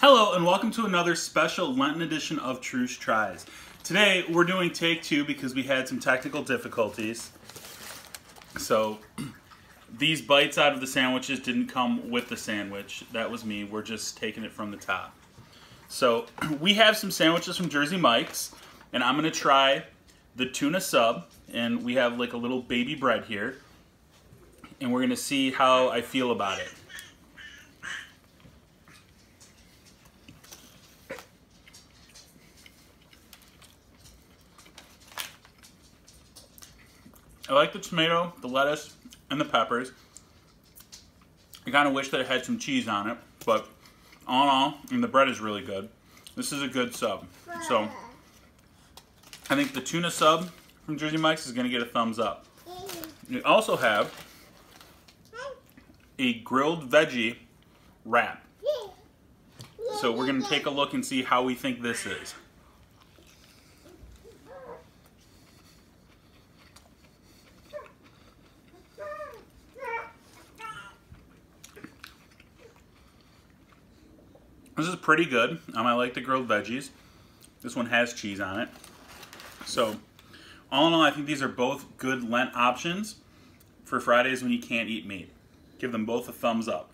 Hello and welcome to another special Lenten edition of Treusch Tries. Today we're doing take two because we had some technical difficulties. So these bites out of the sandwiches didn't come with the sandwich. That was me. We're just taking it from the top. So we have some sandwiches from Jersey Mike's and I'm going to try the tuna sub and we have like a little baby bread here and we're going to see how I feel about it. I like the tomato, the lettuce, and the peppers. I kind of wish that it had some cheese on it, but all in all, and the bread is really good. This is a good sub. So, I think the tuna sub from Jersey Mike's is going to get a thumbs up. We also have a grilled veggie wrap. So we're going to take a look and see how we think this is. This is pretty good. Um, I like the grilled veggies. This one has cheese on it. So, all in all, I think these are both good Lent options for Fridays when you can't eat meat. Give them both a thumbs up.